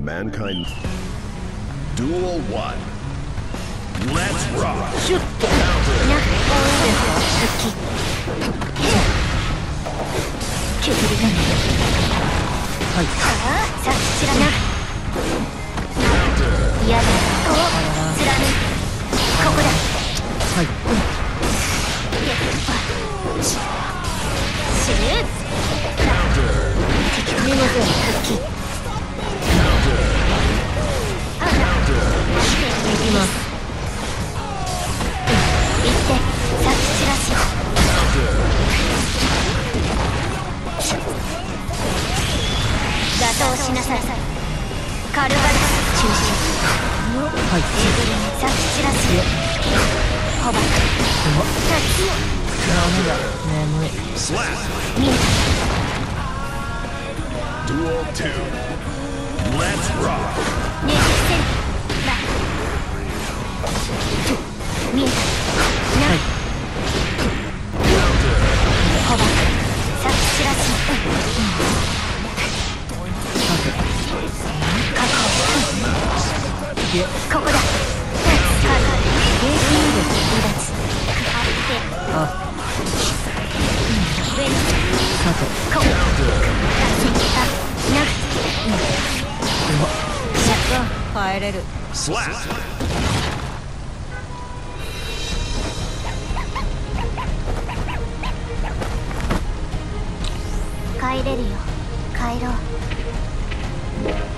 Mankind. Duel 1. Let's rock! シュッとな復帰打倒しなさいカルバルス中心はいさ散らしホバうわ立ダメだ眠い Slap! つ見え Duel 2. Let's rock! たねじ伏せるな見えたなホバさ散らしここだ!帰れるよ。帰ろう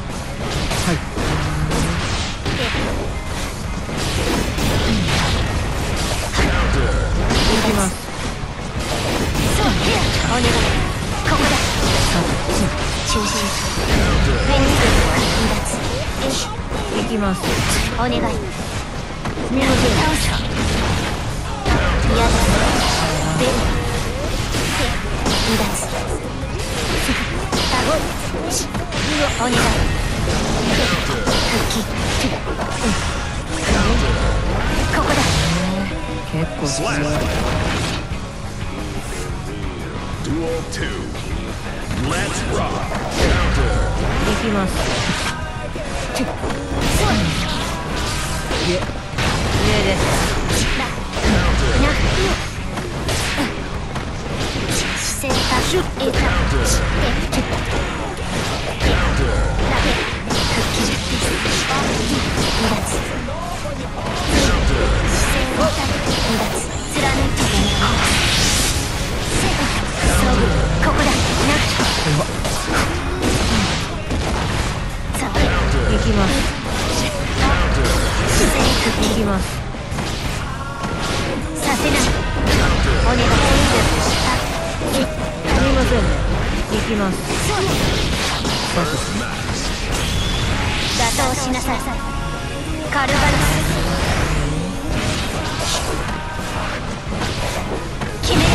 きます。お願い。目の手倒す嫌だベル離脱あごいしお願い復帰ここだ結構強い Slap! Duel 2. Let's rock! 行きます行きます。姿勢復帰行きます。させないお願いすみません。行きます。打倒しなさいカルバルス決める